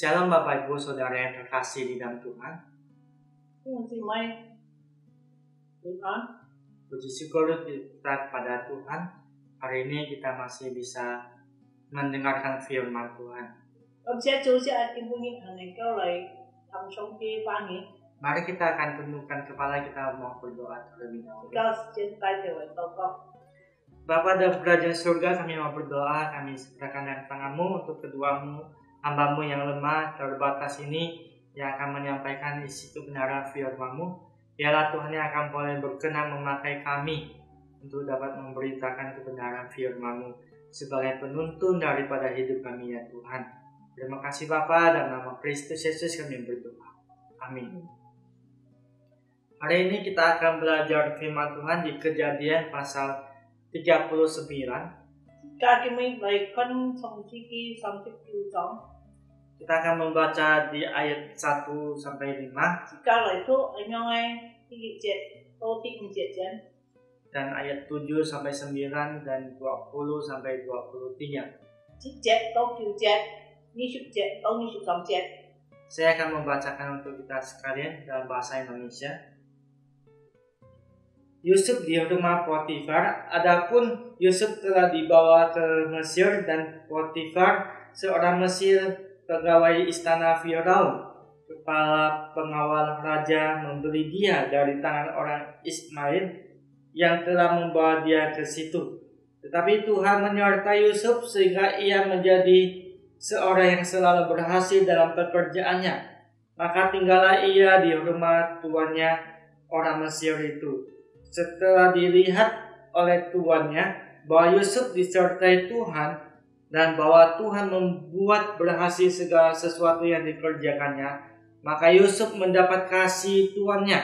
Shalom Bapak Ibu Saudara yang terkasih di dalam Tuhan. Tuhan. Puji syukur kita kepada Tuhan. Hari ini kita masih bisa mendengarkan firman Tuhan. Mari kita akan tundukkan kepala kita mau berdoa terlebih dahulu. Bapak dan Raja Surga, kami mau berdoa, kami serahkan dengan tanganmu untuk keduamu, hambamu yang lemah, terbatas ini yang akan menyampaikan isi kebenaran firmanmu. Biarlah Tuhan yang akan boleh berkenan memakai kami untuk dapat memberitakan kebenaran firmanmu sebagai penuntun daripada hidup kami ya Tuhan. Terima kasih Bapa dan nama Kristus Yesus kami berdoa. Amin. Hari ini kita akan belajar firman Tuhan di kejadian pasal 39 kehakiman baikkan sampai sampai Kita akan membaca di ayat 1 sampai 5. Jikalau itu nyongai Dan ayat 7 sampai 9 dan 20 sampai 23. Jet atau jet, nisuk jet atau nisuk. Saya akan membacakan untuk kita sekalian dalam bahasa Indonesia. Yusuf di rumah Potifar, adapun Yusuf telah dibawa ke Mesir dan Potifar, seorang Mesir pegawai istana Firaun, kepala pengawal raja membeli dia dari tangan orang Ismail yang telah membawa dia ke situ. Tetapi Tuhan menyertai Yusuf sehingga ia menjadi seorang yang selalu berhasil dalam pekerjaannya. Maka tinggallah ia di rumah tuannya orang Mesir itu. Setelah dilihat oleh tuannya bahwa Yusuf disertai Tuhan dan bahwa Tuhan membuat berhasil segala sesuatu yang dikerjakannya, maka Yusuf mendapat kasih tuannya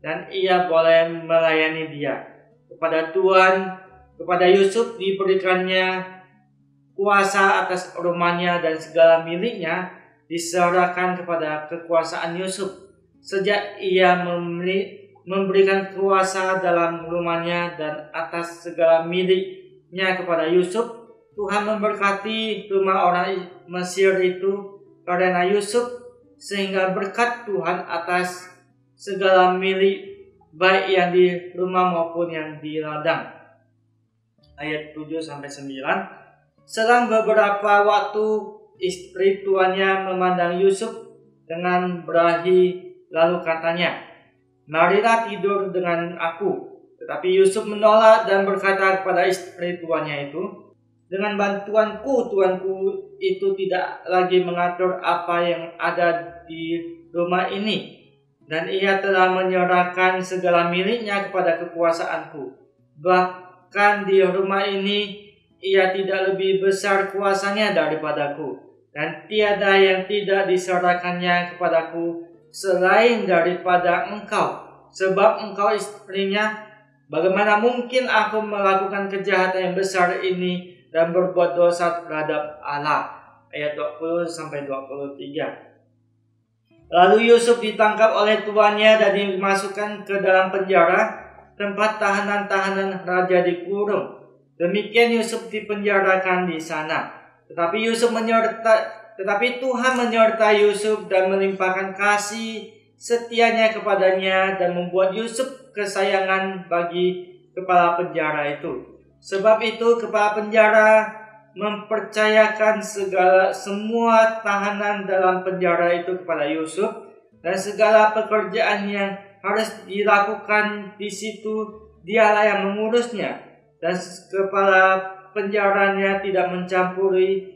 dan ia boleh melayani dia. Kepada Tuhan, kepada Yusuf diberikannya kuasa atas rumahnya dan segala miliknya diserahkan kepada kekuasaan Yusuf sejak ia memili- memberikan kuasa dalam rumahnya dan atas segala miliknya kepada Yusuf. Tuhan memberkati rumah orang Mesir itu karena Yusuf sehingga berkat Tuhan atas segala milik baik yang di rumah maupun yang di ladang. Ayat 7 sampai 9 Selang beberapa waktu istri tuannya memandang Yusuf dengan berahi lalu katanya, Marilah tidur dengan aku. Tetapi Yusuf menolak dan berkata kepada istri tuannya itu, Dengan bantuanku, tuanku itu tidak lagi mengatur apa yang ada di rumah ini. Dan ia telah menyerahkan segala miliknya kepada kekuasaanku. Bahkan di rumah ini ia tidak lebih besar kuasanya daripadaku dan tiada yang tidak diserahkannya kepadaku selain daripada engkau. Sebab engkau istrinya bagaimana mungkin aku melakukan kejahatan yang besar ini dan berbuat dosa terhadap Allah? Ayat 20 sampai 23 Lalu Yusuf ditangkap oleh tuannya dan dimasukkan ke dalam penjara tempat tahanan-tahanan raja dikurung Demikian Yusuf dipenjarakan di sana. Tetapi Yusuf menyertai tetapi Tuhan menyertai Yusuf dan melimpahkan kasih setianya kepadanya dan membuat Yusuf kesayangan bagi kepala penjara itu. Sebab itu kepala penjara mempercayakan segala semua tahanan dalam penjara itu kepada Yusuf dan segala pekerjaan yang harus dilakukan di situ dialah yang mengurusnya dan kepala penjaranya tidak mencampuri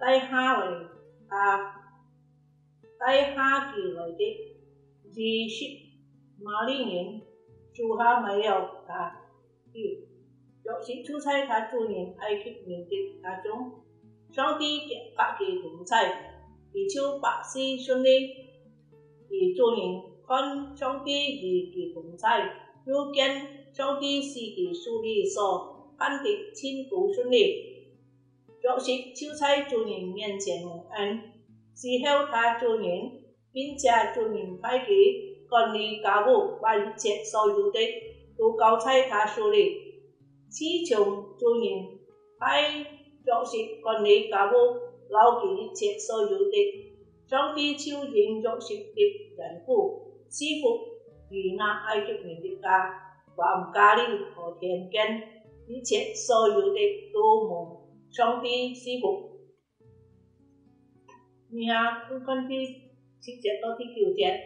嘅豆带下嚟啊，带下佢嚟的二十马利人，就下没有他去。有时出差他住人埃及人的家中，上帝给他嘅同在， 祈求百姓顺利。而做人看上帝与其同在，又见上帝是其属理所判的千古顺利。 若是就在主人面前蒙恩，事后他主人，并且主人派其管理家务，把一切所有的都交在他手里。自从主人派若是管理家务，捞其一切所有的。上帝超然作是的人故，师傅如那埃及人的家，还家里和田间，一切所有的都蒙 trong khi si phục nhà cũng à, cần đi chỉ chết đó thì cứu chết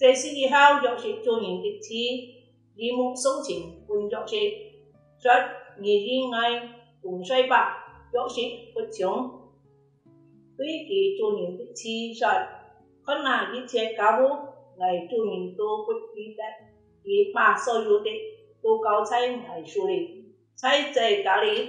thế sĩ thì hao dọc sĩ cho những cái chi đi mua số chuyện quân dọc sĩ rất nhiều gì ngay cũng say bạc dọc sĩ bất chống. Tuy kỳ cho những cái chi rất, con là đi chế cá bố ngày cho những tô bất kỳ đất kỳ bà soi yếu đấy tô cao chay ngày xu lý chay chạy cá lý.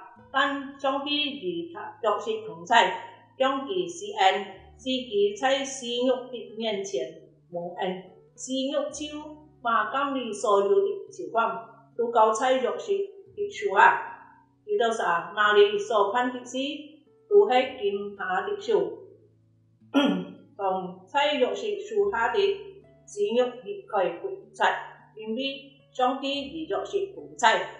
但上帝与他若是同在，将其施恩，使其在私欲的面前蒙恩，私欲就把今年所有的朝方都交在若是的手下，伊就啥哪里所判的事？都系见他的手，同妻若是属下的，子欲亦可以共在，因为上帝而若是共在，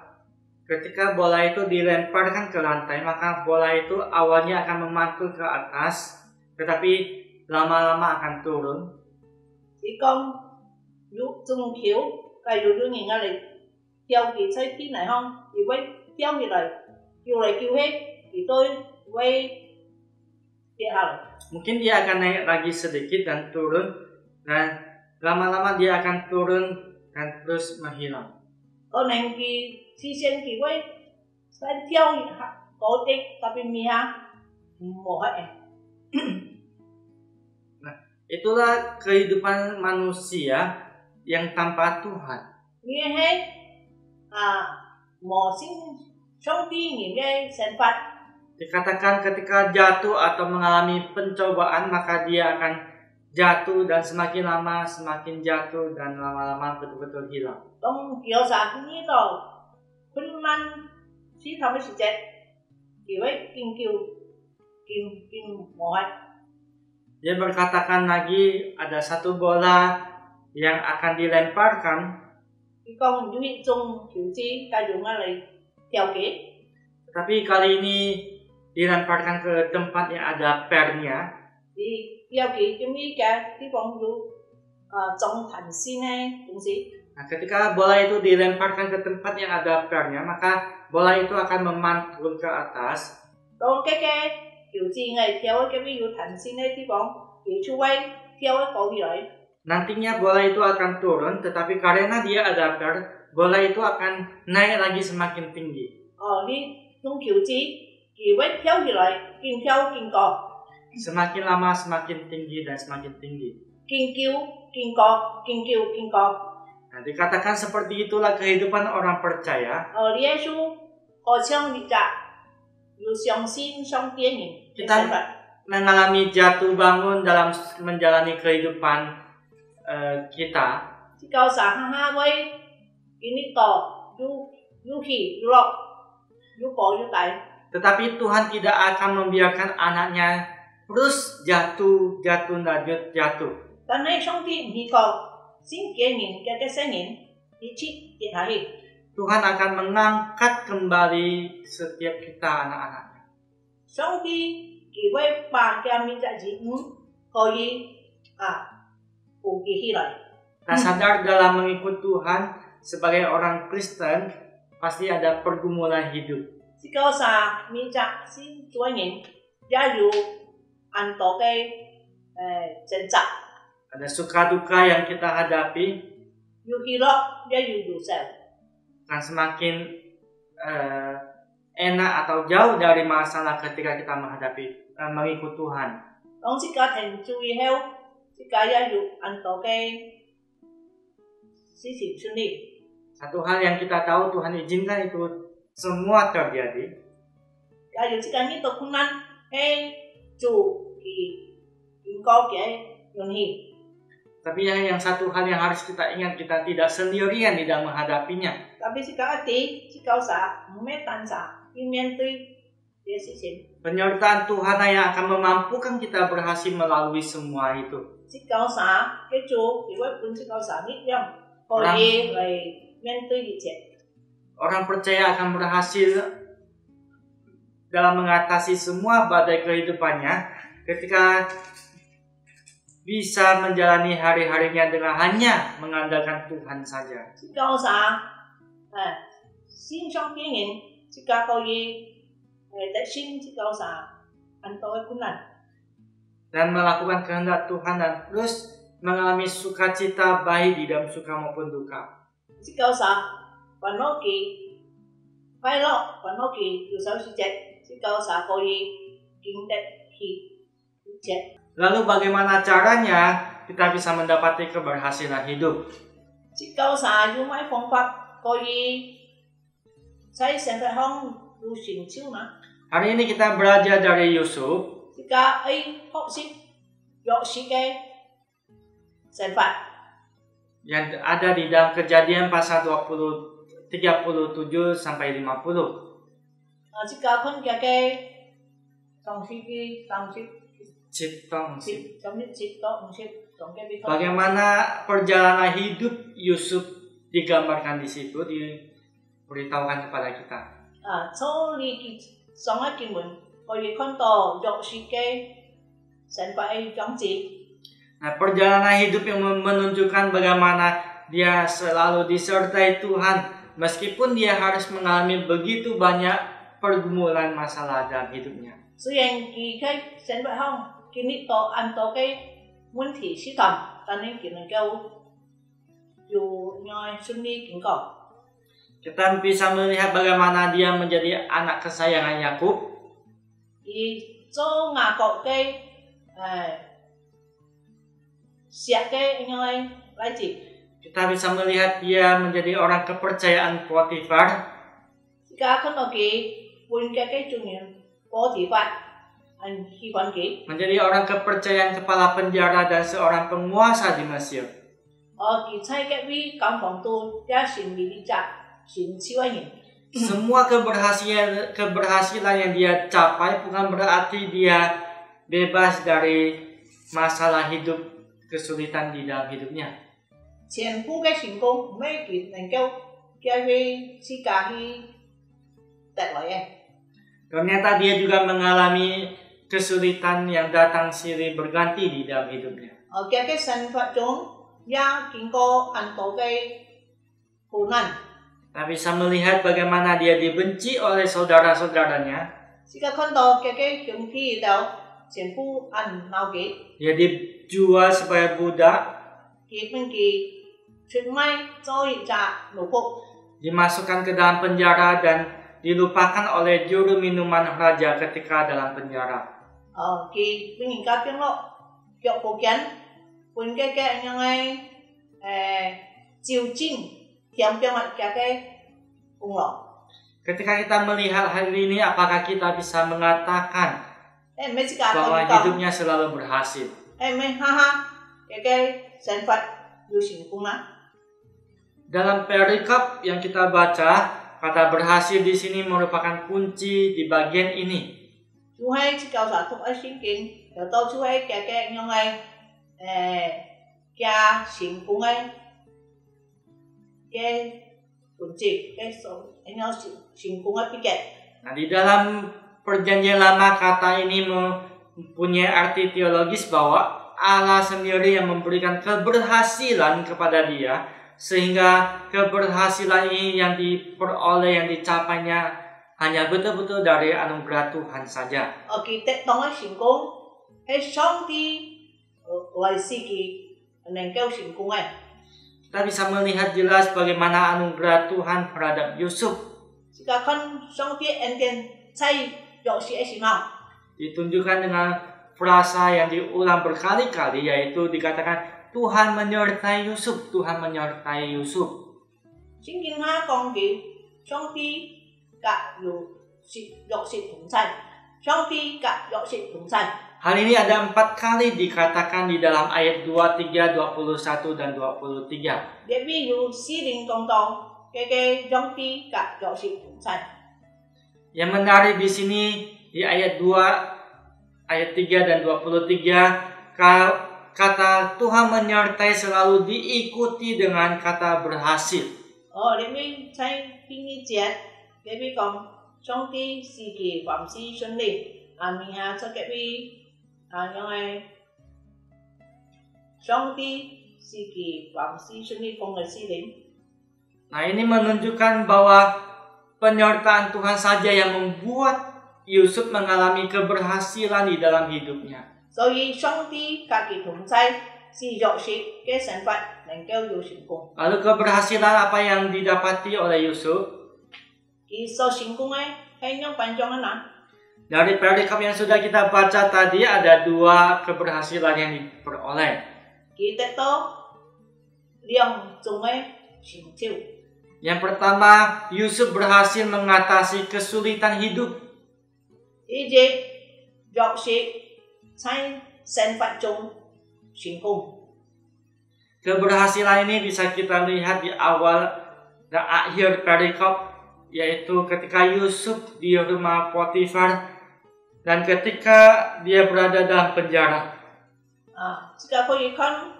ketika bola itu dilemparkan ke lantai maka bola itu awalnya akan memantul ke atas tetapi lama-lama akan turun. Chỉ con dù dùng khiếu cái dù đưa nhìn lại theo kỳ xây tí này không? Thì quay theo như này kêu lại kêu hết thì tôi quay Mungkin dia akan naik lagi sedikit dan turun dan lama-lama dia akan turun dan terus menghilang. Si sen tapi mia mau Nah, itulah kehidupan manusia yang tanpa Tuhan. Nghĩa hết à mau sinh trong ti những cái sản phẩm Dikatakan ketika jatuh atau mengalami pencobaan maka dia akan jatuh dan semakin lama semakin jatuh dan lama-lama betul-betul hilang. Trong kiểu giả như đó, khuyên man sĩ thầm với sự chết, kiểu ấy kinh kiều, kinh kinh mohon. Dia berkatakan lagi ada satu bola yang akan dilemparkan. Tapi kali ini dilemparkan ke tempat yang ada pernya. Di. Nah, ketika bola itu dilemparkan ke tempat yang ada pernya, maka bola itu akan memantul ke atas. Nantinya bola itu akan turun, tetapi karena dia ada per, bola itu akan naik lagi semakin tinggi. Kinh cò. Semakin lama semakin tinggi dan semakin tinggi. Nah, dikatakan seperti itulah kehidupan orang percaya. Kita mengalami jatuh bangun dalam menjalani kehidupan uh, kita. Tetapi Tuhan tidak akan membiarkan anaknya terus jatuh, jatuh, lanjut, jatuh. 新 sin kenin kekesenin ichi hari. Tuhan akan mengangkat kembali setiap kita anak-anaknya. Songki kiwe pa kami jadi koi a ugi hilai. Nah sadar dalam mengikut Tuhan sebagai orang Kristen pasti ada pergumulan hidup. Si kau sa minta si tuangin, ya yu antoke eh, cencak ada suka duka yang kita hadapi. Yukilo dia ya yudusan. Akan semakin uh, enak atau jauh dari masalah ketika kita menghadapi uh, mengikut Tuhan. dong jika thành chú ý heo, jika ya yu anto ke sisi suni. Satu hal yang kita tahu Tuhan izinkan itu semua terjadi. Ya yu jika ni tokunan hei chú ki kau ke yunhi. Tapi ya yang satu hal yang harus kita ingat kita tidak sendirian tidak menghadapinya. Tapi jika hati, jika usaha, memetan sa, imyentui, desisim. Penyertaan Tuhan yang akan memampukan kita berhasil melalui semua itu. Jika usaha, kecuk, dewa pun jika usaha, poli, koi, lai, mentui, Orang percaya akan berhasil dalam mengatasi semua badai kehidupannya ketika bisa menjalani hari-harinya dengan hanya mengandalkan Tuhan saja. jika sa à xin trong kinh nghiệm jika có ye để xin jika sa anh tôi cũng là dan melakukan kehendak Tuhan dan terus mengalami sukacita baik di dalam suka maupun duka. jika sa nó kỳ phải lo từ sau si cek jika sa có ye kinh đất cek Lalu bagaimana caranya kita bisa mendapati keberhasilan hidup? Jika saya cuma fungfat koi, saya sampai hong lusin cuma. Hari ini kita belajar dari Yusuf. Jika ai hok sih, yok sih ke, sempat. Yang ada di dalam kejadian pasal 20, 37 sampai 50. Jika pun kayak, tangsi ki, tangsi Ciptong, Bagaimana perjalanan hidup Yusuf digambarkan di situ diberitahukan kepada kita. Ah, so ni senpai. Nah, perjalanan hidup yang menunjukkan bagaimana dia selalu disertai Tuhan meskipun dia harus mengalami begitu banyak pergumulan masalah dalam hidupnya. So yang kita senpai hong 法乡经历到很多嘅问题试探，但系佢能够有爱顺利经过。 Kita bisa melihat bagaimana dia menjadi anak kesayangan Yakub, 而做雅各嘅诶石嘅应该来自， kita bisa melihat dia menjadi orang kepercayaan Potifar, 而家看到佢换嘅 嘅重要波提法，很喜欢佢， menjadi orang kepercayaan kepala penjara dan seorang penguasa di Mesir. 而佢猜嘅位监房都也成为呢只成超人， Semua keberhasilan keberhasilan yang dia capai bukan berarti dia bebas dari masalah hidup kesulitan di dalam hidupnya. 全部嘅成功唔系佢能够叫佢自家去得来嘅。 Ternyata dia juga mengalami kesulitan yang datang silih berganti di dalam hidupnya. Oke, cái cái sinh Phật chúng yang kinh có hẳn có cái khổ nah, bisa melihat bagaimana dia dibenci oleh saudara-saudaranya. Jika contoh cái cái chúng khi đâu, chính. Dia dijual sebagai budak. Kỹ bên kỹ, chuyện may cho. Dimasukkan ke dalam penjara dan dilupakan oleh juru minuman raja ketika dalam penjara ờ ki bên hình cá tiếng lộ kiệu cổ kiến quân cái kẹ như ngay Ketika kita melihat hal ini, apakah kita bisa mengatakan bahwa hidupnya selalu berhasil? Eh, haha, dalam perikop yang kita baca, kata berhasil di sini merupakan kunci di bagian ini nah di dalam perjanjian lama kata ini mempunyai arti teologis bahwa Allah sendiri yang memberikan keberhasilan kepada dia sehingga keberhasilan ini yang diperoleh yang dicapainya hanya betul-betul dari anugerah Tuhan saja. Oke, okay, tong ai xin công, ai eh, song ti lai oh, si ki neng. Eh. Kita bisa melihat jelas bagaimana anugerah Tuhan terhadap Yusuf. Jika kan song ti enten cai yau si eh ai xin Ditunjukkan dengan frasa yang diulang berkali-kali yaitu dikatakan Tuhan menyertai Yusuf, Tuhan menyertai Yusuf. Chính ha con thì trong Kak dioksid tungsan. Shopee Kak dioksid tungsan. Hal ini ada empat kali dikatakan di dalam ayat 23, 21, dan 23. Dia biru siring tong-tong, keke jongpi Kak dioksid tungsan. Yang menarik di sini di ayat 2, ayat 3 dan 23 kata Tuhan menyertai selalu diikuti dengan kata berhasil. Oh, dia saya ingin 边一节，列位讲上帝是嘅凡事顺利，阿明啊，即列位啊，因为上帝是嘅凡事顺利讲嘅诗灵。 Nah, ini menunjukkan bahwa penyertaan Tuhan saja yang membuat Yusuf mengalami keberhasilan di dalam hidupnya. 所以上帝家己同在，是弱势嘅神法能够有成功。 Lalu keberhasilan apa yang didapati oleh Yusuf? Iso singkungai, eh, hanya anak. Dari perikop yang sudah kita baca tadi ada dua keberhasilan yang diperoleh. Kita to liang sungai singciu. Yang pertama, Yusuf berhasil mengatasi kesulitan hidup. Ije, jokshi, sain, sen pacung, singkung. Keberhasilan ini bisa kita lihat di awal dan akhir perikop yaitu ketika Yusuf di rumah Potifar dan ketika dia berada dalam penjara. Jika kau ikan,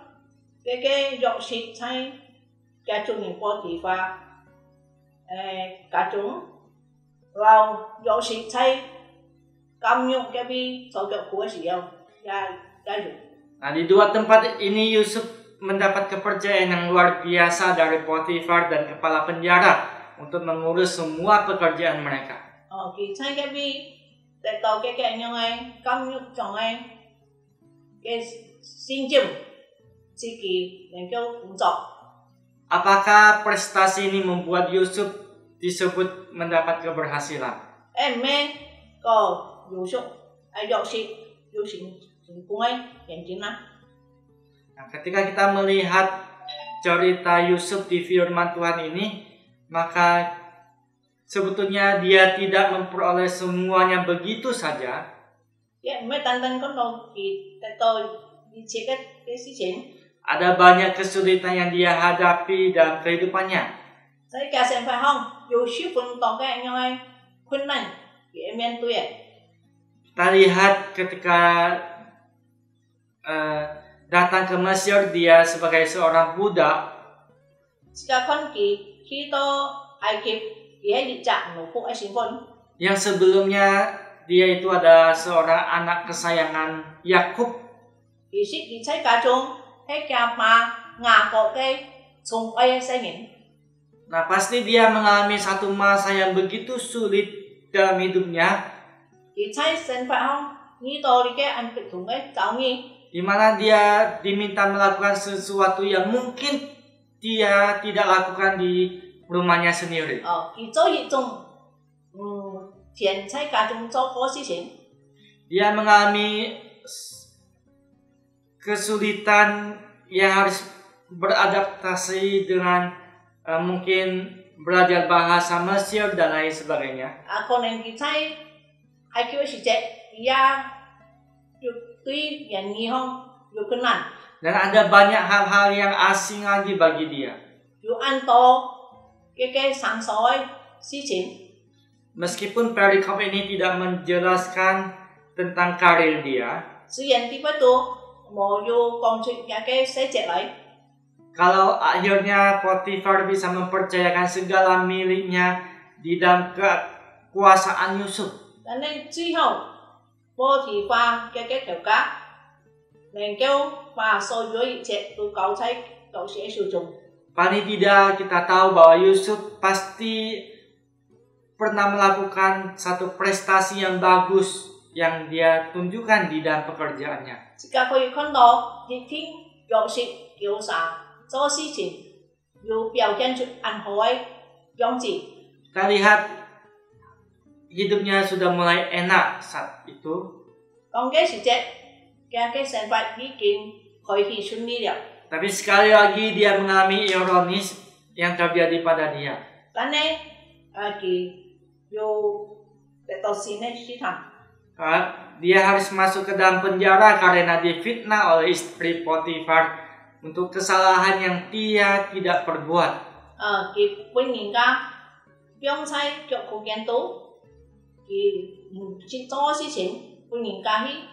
kacung Potifar, eh kacung, ya, ya. Nah di dua tempat ini Yusuf mendapat kepercayaan yang luar biasa dari Potifar dan kepala penjara untuk mengurus semua pekerjaan mereka. Oke, kỳ thay cái vi, để tàu cái cái nhân ấy, công nhục chồng ấy, cái xin chim. Apakah prestasi ini membuat Yusuf disebut mendapat keberhasilan? Eh, me, kau Yusuf, ayo Yusuf, Yusuf, cũng ấy, yang chính lah. Nah, ketika kita melihat cerita Yusuf di firman Tuhan ini, maka sebetulnya dia tidak memperoleh semuanya begitu saja. Ada banyak kesulitan yang dia hadapi dalam kehidupannya. Kita lihat ketika uh, datang ke Mesir dia sebagai seorang budak kita akhir dia dicak nopo esipon. Yang sebelumnya dia itu ada seorang anak kesayangan Yakub. Isi dicai kacung, hei kiapa ngaco ke sungkai sengin. Nah pasti dia mengalami satu masa yang begitu sulit dalam hidupnya. Dicai Hong ni tolike anpetung tungai taungi. Di mana dia diminta melakukan sesuatu yang mungkin dia tidak lakukan di rumahnya sendiri. 哦，佢做一种嗯田喺家中做过事情。 Dia mengalami s- kesulitan yang harus beradaptasi dengan eh, mungkin belajar bahasa Mesir dan lain sebagainya. 啊，可能佢喺埃及嘅时节，也要对人语上有困难， Dan ada banyak hal-hal yang asing lagi bagi dia. 要按到嘅嘅上所嘅事情。 Meskipun perikop ini tidak menjelaskan tentang karir dia, 虽然啲不到冇要讲出嘅嘅细节嚟， kalau akhirnya Potifar bisa mempercayakan segala miliknya di dalam kekuasaan Yusuf. 但系最后波提花嘅嘅条家 bengkel và so với trẻ tu kau thấy cậu sẽ sử jong. Tidak kita tahu bahwa Yusuf pasti pernah melakukan satu prestasi yang bagus yang dia tunjukkan di dalam pekerjaannya. Jika kau kan do, thì thiên giáo si kiểu sa, so si chỉ, dù biao hiện an hoi yong ji. Kita lihat hidupnya sudah mulai enak saat itu. Kau cái sự cek? Kaya ke sempat bikin koi hisun ni dia. Tapi sekali lagi dia mengalami ironis yang terjadi pada dia. Karena lagi yo petosine sita. Dia harus masuk ke dalam penjara karena difitnah oleh istri Potifar untuk kesalahan yang dia tidak perbuat. Uh, ki yang saya cukup sai di ku sih tu ki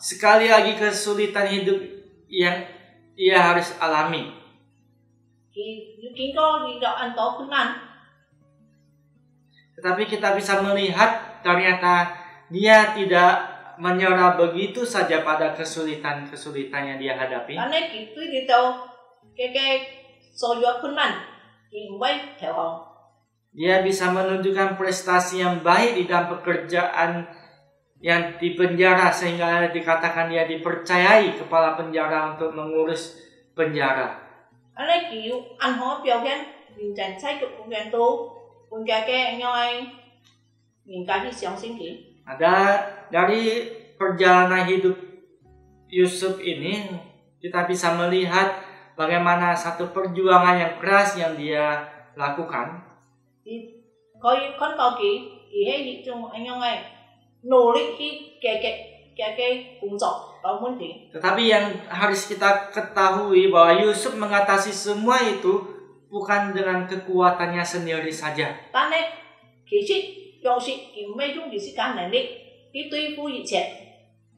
Sekali lagi kesulitan hidup yang ia harus alami. Tetapi kita bisa melihat ternyata dia tidak menyerah begitu saja pada kesulitan-kesulitan yang dia hadapi. Karena itu dia tahu kayak sojo kunan, dia baik dia bisa menunjukkan prestasi yang baik di dalam pekerjaan yang dipenjara sehingga dikatakan dia dipercayai kepala penjara untuk mengurus penjara. Anh tuh nyai Ada dari perjalanan hidup Yusuf ini kita bisa melihat bagaimana satu perjuangan yang keras yang dia lakukan thì coi con có cái cái anh khi Tetapi yang harus kita ketahui bahwa Yusuf mengatasi semua itu bukan dengan kekuatannya sendiri saja.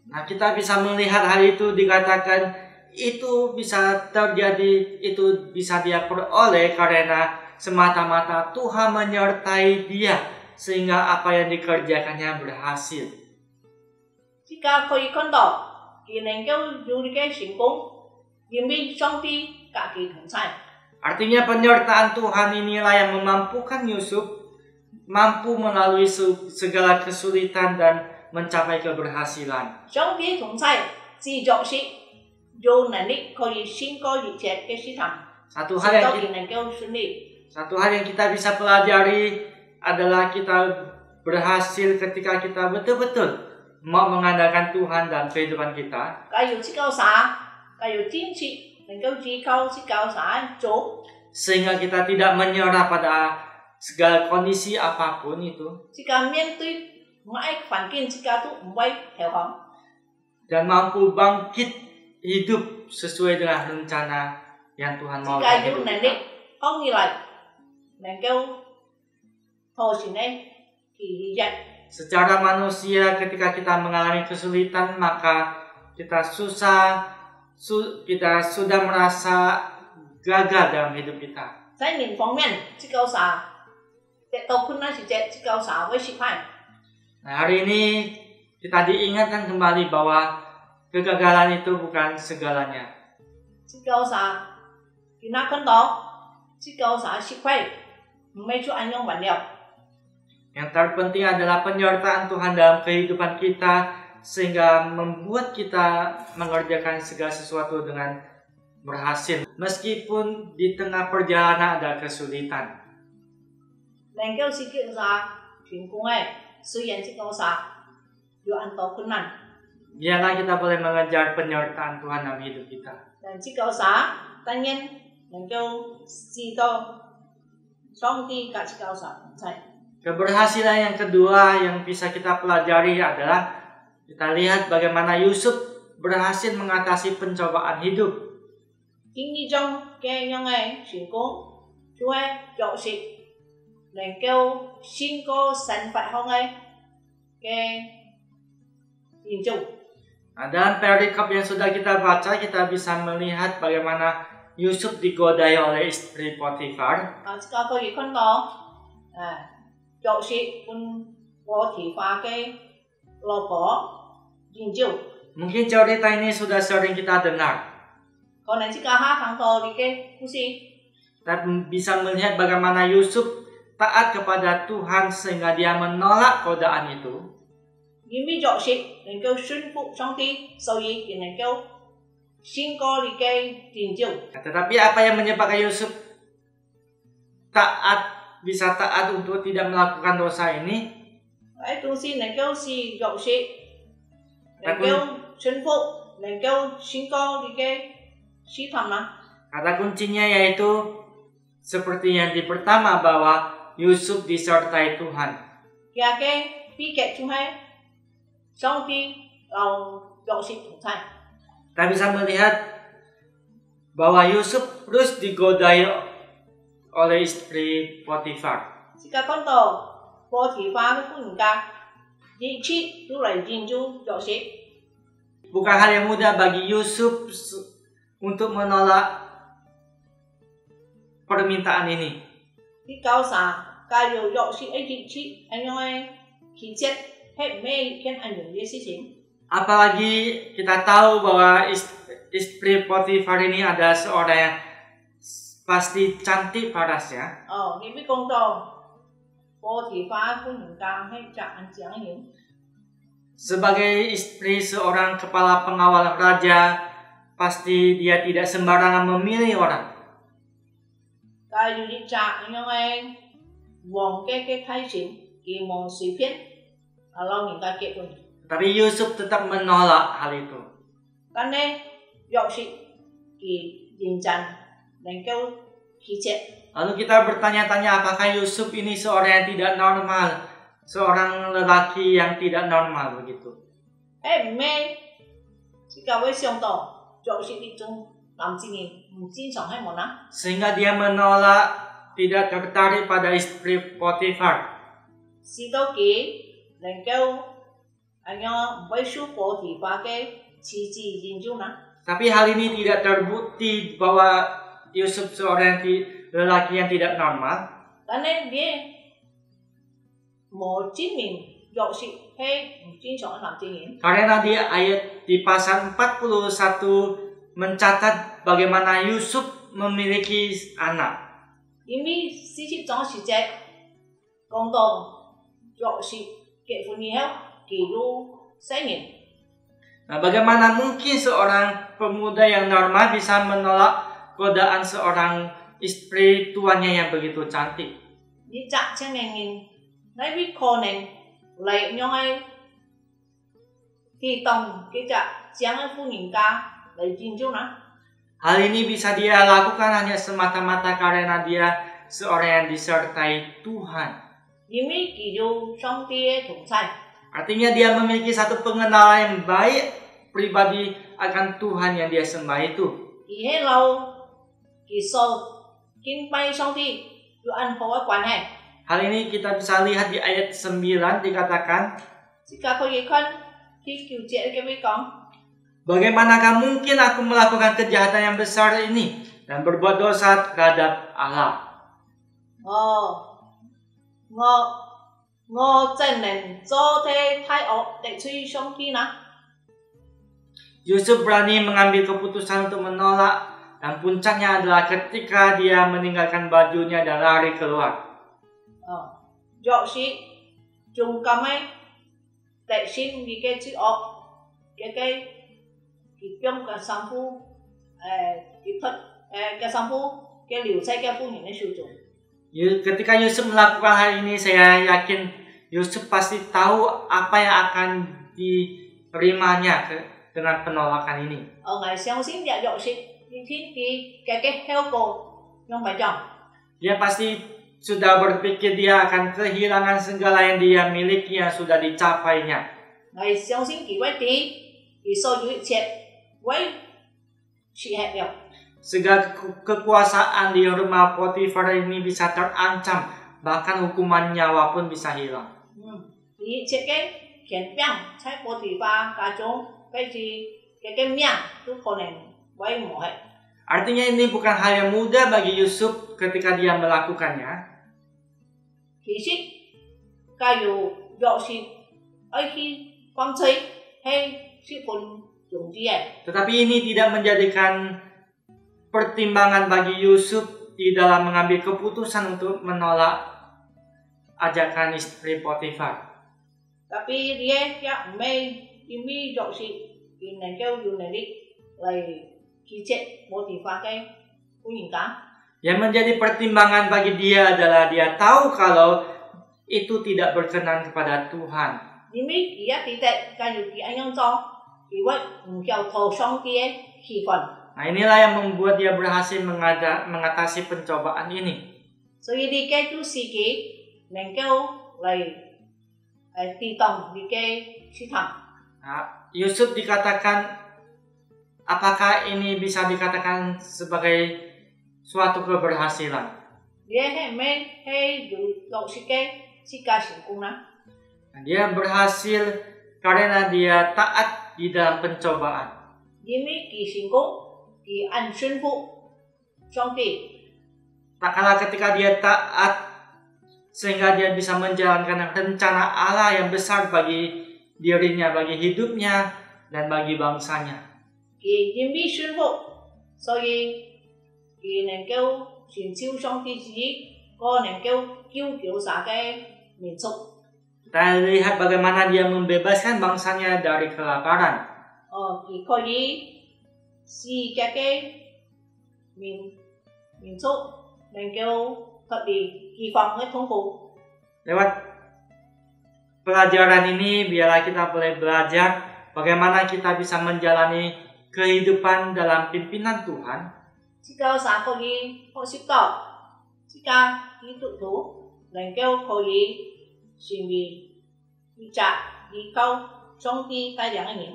Nah, kita bisa melihat hal itu dikatakan itu bisa terjadi, itu bisa dia peroleh karena semata-mata Tuhan menyertai dia sehingga apa yang dikerjakannya berhasil. Jika kau ikon to, kini kau juri ke singkong, ini songti kaki kencang. Artinya penyertaan Tuhan inilah yang memampukan Yusuf mampu melalui segala kesulitan dan mencapai keberhasilan. Songti kencang, si Joksi, Yo nanti kau singgung di cek ke Satu hal yang satu hal yang kita bisa pelajari adalah kita berhasil ketika kita betul-betul mau mengandalkan Tuhan dan kehidupan kita. Sehingga kita tidak menyerah pada segala kondisi apa pun itu. Dan mampu bangkit hidup sesuai dengan rencana yang Tuhan mau. Jika dalam 有 hidup 能 kita. 力康起来，能够妥善呢其日 Secara manusia ketika kita mengalami kesulitan maka kita susah su- kita sudah merasa gagal dalam hidup kita. 在人方面知道啥，得到困难时节知道啥会失败。 Nah, hari ini kita diingatkan kembali bahwa kegagalan itu bukan segalanya. 知道啥，佢那看到知道啥失败， 唔系做安样完了。 Yang terpenting adalah penyertaan Tuhan dalam kehidupan kita sehingga membuat kita mengerjakan segala sesuatu dengan berhasil meskipun di tengah perjalanan ada kesulitan. 能够知道啥成功嘅，虽然知道啥有很多困难， Biarlah kita boleh mengejar penyertaan Tuhan dalam hidup kita. 但知道啥当然能 Keberhasilan yang kedua yang bisa kita pelajari adalah kita lihat bagaimana Yusuf berhasil mengatasi pencobaan hidup. Nah, dalam perikop yang sudah kita baca, kita bisa melihat bagaimana Yusuf digodai oleh istri Potifar. 啊，家可以看到，诶，约瑟跟波提法嘅老婆研究， Mungkin cerita ini sudah sering kita dengar, 可能即家下看到你嘅故事， tapi bisa melihat bagaimana Yusuf taat kepada Tuhan sehingga dia menolak godaan itu. 因为约瑟能够顺服上帝，所以亦能够 Shinko Rikei Kinjung. Tetapi apa yang menyebabkan Yusuf taat bisa taat untuk tidak melakukan dosa ini? Itu sih nengkau si gậu sĩ, nengkau chinh phụ, nengkau Shinko Rikei si Thama. Kata kuncinya yaitu seperti yang di pertama bahwa Yusuf disertai Tuhan. Ya ke, pi kẹt chung hai, sau khi gậu sĩ thủ thành. Kita bisa melihat bahwa Yusuf terus digodai oleh istri Potifar. Jika konto Potifar Bukan hal yang mudah bagi Yusuf untuk menolak permintaan ini. Di kawasan kayu yuk ini dicuci, chi chi hebat, kian ai ki jet Apalagi kita tahu bahwa istri Potifar ini ada seorang yang pasti cantik paras ya. Oh, ini kong. Potifar pun tentang hejaan jangan ini. Sebagai istri seorang kepala pengawal raja, pasti dia tidak sembarangan memilih orang. Tapi ini cak ini wong kek kaisin, kimong sipin, kalau minta kek pun. Tapi Yusuf tetap menolak hal itu. Lalu kita bertanya-tanya apakah Yusuf ini seorang yang tidak normal, seorang lelaki yang tidak normal begitu. Eh, me, jika wes siang tahu, Yusuf itu sehingga dia menolak tidak tertarik pada istri Potifar. Sidoki, lengkau 佢能够系样唔会受波提法嘅次次研究啦。 Tapi hal ini tidak terbukti bahwa Yusuf seorang yang ti- lelaki yang tidak normal. 但系你冇证明约瑟系唔正常嘅男子人， Karena di ayat di pasal 41 mencatat bagaimana Yusuf memiliki anak. 因为四十章时节讲到约瑟结婚以后， kilo sengit. Nah, bagaimana mungkin seorang pemuda yang normal bisa menolak godaan seorang istri tuannya yang begitu cantik? Ini cak cengengin, tapi nai bi konen, lai nyong jangan ki tong ki ka, lai na. Hal ini bisa dia lakukan hanya semata-mata karena dia seorang yang disertai Tuhan. Ini kiju song tie tong sai. Artinya dia memiliki satu pengenalan yang baik pribadi akan Tuhan yang dia sembah itu. Hal ini kita bisa lihat di ayat 9 dikatakan Bagaimanakah mungkin aku melakukan kejahatan yang besar ini dan berbuat dosa terhadap Allah? Oh, oh, 我真能做啲太恶得罪上帝啦。 Yusuf berani mengambil keputusan untuk menolak dan puncaknya adalah ketika dia meninggalkan bajunya dan lari keluar. 哦，若是仲咁嘅特先你嘅罪恶嘅嘅佢将嘅丈夫诶佢出诶嘅丈夫嘅聊妻嘅夫人嘅受众。 Yu- Ketika Yusuf melakukan hal ini, saya yakin Yusuf pasti tahu apa yang akan diterimanya ke, dengan penolakan ini. Dia pasti sudah berpikir dia akan kehilangan segala yang dia miliki yang sudah dicapainya. Segala kekuasaan di rumah Potifar ini bisa terancam, bahkan hukuman nyawa pun bisa hilang. 嗯，佢一切嘅 权柄在波提法家中，该是这个命都可能为无的。 Artinya ini bukan hal yang mudah bagi Yusuf ketika dia melakukannya. 其实，假如若是爱去放吹，迄是份用之的。 Tetapi ini tidak menjadikan pertimbangan bagi Yusuf di dalam mengambil keputusan untuk menolak ajakan istri Potifar. Tapi dia ya mei ini dok si ini kau yuneri lay kicet Potifar kan punyinta. Yang menjadi pertimbangan bagi dia adalah dia tahu kalau itu tidak berkenan kepada Tuhan. Ini dia tidak kayu dia yang tahu. Nah inilah yang membuat dia berhasil mengatasi pencobaan ini. So, ini kayak itu sih 能够嚟诶抵挡你嘅试探。 Nah, Yusuf dikatakan, apakah ini bisa dikatakan sebagai suatu keberhasilan? 你系咩系有老师嘅自家成功啦？ Nah, dia berhasil karena dia taat di dalam pencobaan. 因为佢成功，佢按顺服上帝。 Tak kalah ketika dia taat sehingga dia bisa menjalankan rencana Allah yang besar bagi dirinya, bagi hidupnya, dan bagi bangsanya. Kita lihat bagaimana dia membebaskan bangsanya dari kelaparan. Oh, si thật di kỳ vọng hết lewat pelajaran ini biarlah kita boleh belajar bagaimana kita bisa menjalani kehidupan dalam pimpinan Tuhan. Jika usah kau gì họ sẽ jika itu tuh dan kau kêu hội gì di kau congki chạ đi ini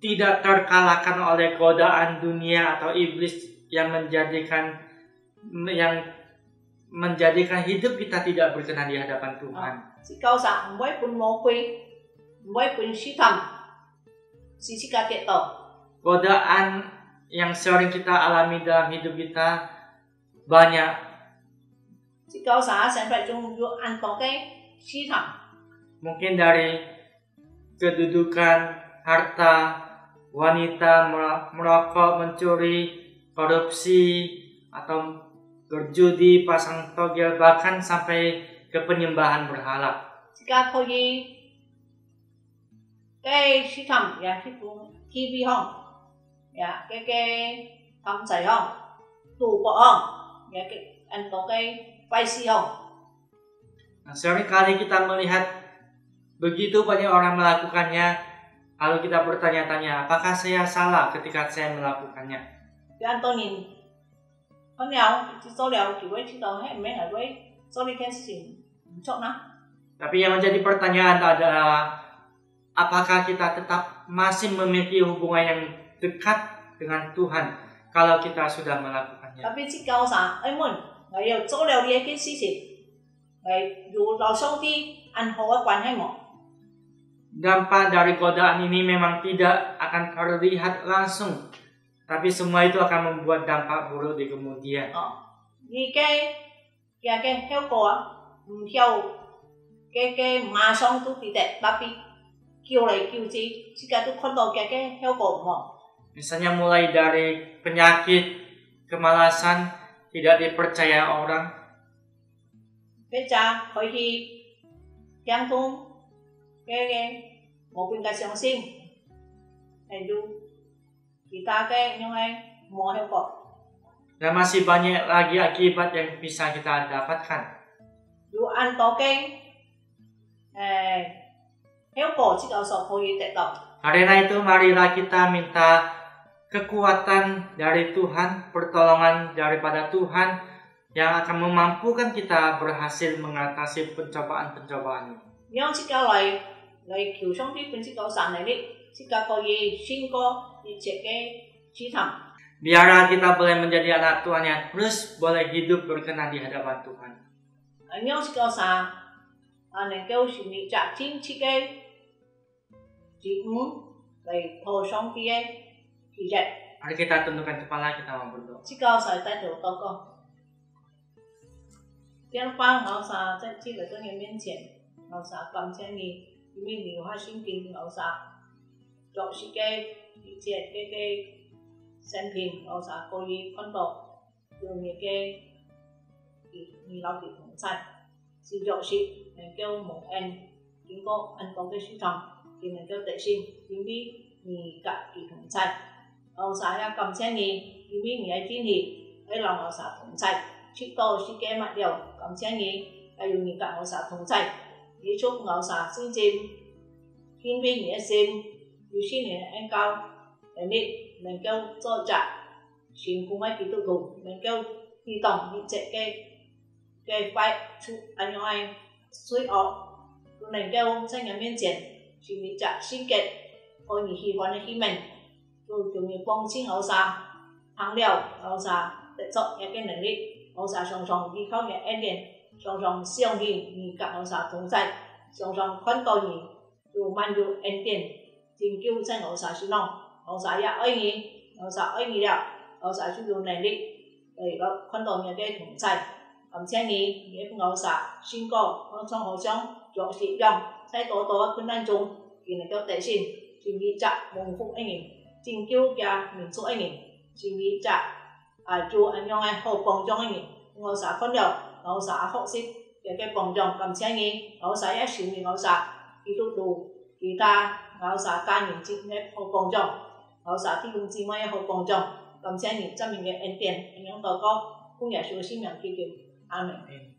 tidak terkalahkan oleh godaan dunia atau iblis yang menjadikan yang menjadikan hidup kita tidak berkenan di hadapan Tuhan. Ah, si kau sang boy pun mau kui, boy pun syiram, si si kakek tau. Godaan yang sering kita alami dalam hidup kita banyak. Si kau sang sampai jumpa an tau kai. Mungkin dari kedudukan, harta, wanita merokok, mencuri, korupsi, atau berjudi, pasang togel, bahkan sampai ke penyembahan berhala. Jika kau di cái thị ya thị trường TV Hong ya cái cái phòng Sai Hong, Tu bộ Hong ya cái anh có Pai Si Hong. Nah, sering kali kita melihat begitu banyak orang melakukannya, lalu kita bertanya-tanya, apakah saya salah ketika saya melakukannya? Antonin, 很多人瞓了，做了就会知道系唔系系会做呢件事情唔错啦。 Tapi yang menjadi pertanyaan adalah, apakah kita tetap masih memiliki hubungan yang dekat dengan Tuhan kalau kita sudah melakukannya? 特别是教啥，哎们，我又做了呢一件事情，我有老上帝安好嘅关系冇？ Dampak dari godaan ini memang tidak akan terlihat langsung, tapi semua itu akan membuat dampak buruk di kemudian. Oh. Vì cái và kayak theo cô á, theo cái cái mà xong tu thì kayak ba pi kêu lại kêu gì, chỉ tu. Misalnya mulai dari penyakit, kemalasan, tidak dipercaya orang. Baca, kau hi, yang tung, cái cái, một bên cái sáng 有其他嘅因为冇效果。 dan masih banyak lagi akibat yang bisa kita dapatkan. 有按多嘅诶效果，即个就可以得到。 Karena itu marilah kita minta kekuatan dari Tuhan, pertolongan daripada Tuhan yang akan memampukan kita berhasil mengatasi pencobaan-pencobaan ini. 让即个嚟嚟求上帝本即个神嚟力， 即个可以胜过一切嘅试探。 Biarlah kita boleh menjadi anak Tuhan yang terus boleh hidup berkenan di hadapan Tuhan. 啊，让即个神啊能够成为只真切嘅 第五嚟抱上帝嘅喜悦。 Mari kita tundukkan kepala kita mau berdoa. 即教晒带头祷告。天父，我啥在这来到你面前，我啥感谢你，因为你话圣经我啥作 chọn sĩ kê, thì chết kê kê sen phim ở xã cô y phân bộ đường nghề kê thì mình lo thì cũng sạch. Xin chọn sĩ mình kêu một anh kiếm cô anh có cái sinh thần thì mình kêu tệ sinh kiếm vì mình cả thì cũng sạch. Ở xã ra cầm xe nghỉ kiếm vì mình chi chín nghỉ ấy lòng ở xã cũng sạch. Chị tô sĩ kê mặt đều cầm xe nghỉ ai dùng những cả ở xã cũng sạch. Ví dụ ở xã sinh chim kiếm viên nghĩa sinh 有些年恩高，能力能够作责，全部嘅基督徒能够移动一切嘅嘅快出安样嘅罪恶，都能够在人面前，全面责圣洁，和你喜欢嘅喜命。就仲要帮助我啥，行了我啥得作一个能力，我啥常常依靠嘅恩典，常常相信你甲我啥同在，常常看到你就满足恩 진경 생 어사 신농 어사야 어이 어사 어이라 어사 신용 내리 이거 컨도미의 게 동사이 엄청이 예쁜 어사 신고 어청 어청 역시 영 사이도 더 끝난 중 기능 교 대신 진미자 몽국 anh 진교 야 민수 anh 진미자 아주 안녕한 호봉정 anh 어사 컨려 어사 혹시 cái cái vòng vòng cầm xe nghe ngẫu xã ép sự người ngẫu xã khi tu tù khi ta 还有啥肝炎症也好工作还有啥子体重也好工作感谢你这么多的点评分享给我我也是个心满阿门。